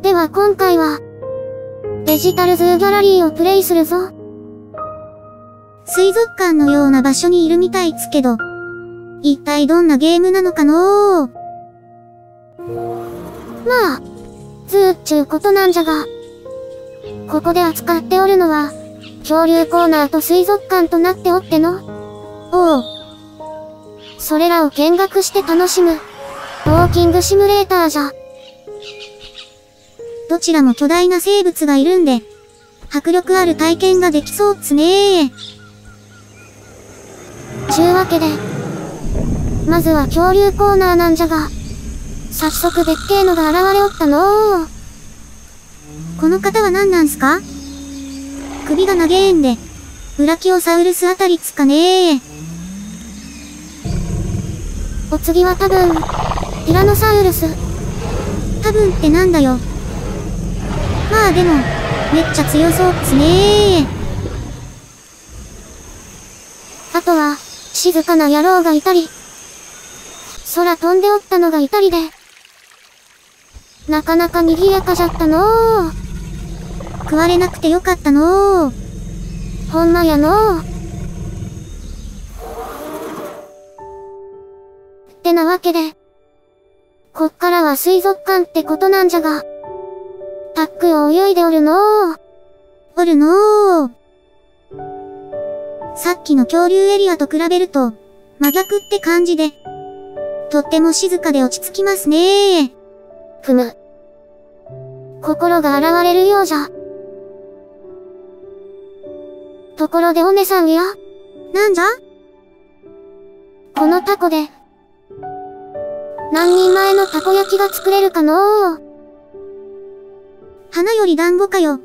では今回は、デジタルズーギャラリーをプレイするぞ。水族館のような場所にいるみたいっすけど、一体どんなゲームなのかのーまあ、ズーっちゅうことなんじゃが、ここで扱っておるのは、恐竜コーナーと水族館となっておっての。おう。それらを見学して楽しむ、ウォーキングシミュレーターじゃ。どちらも巨大な生物がいるんで、迫力ある体験ができそうっつねー。ちゅうわけで、まずは恐竜コーナーなんじゃが、早速でっけえのが現れおったの。この方は何なんすか？首が長えんで、ブラキオサウルスあたりっすかねー。お次は多分、ティラノサウルス。多分ってなんだよ。まあでも、めっちゃ強そうっすねあとは、静かな野郎がいたり、空飛んでおったのがいたりで、なかなか賑やかじゃったのー。食われなくてよかったのー。ほんまやのー。ってなわけで、こっからは水族館ってことなんじゃが、タックを泳いでおるのー。おるのー。さっきの恐竜エリアと比べると、真逆って感じで、とっても静かで落ち着きますねー。ふむ。心が現れるようじゃ。ところでおねさんやなんじゃ？このタコで、何人前のたこ焼きが作れるかのー。花より団子かよ。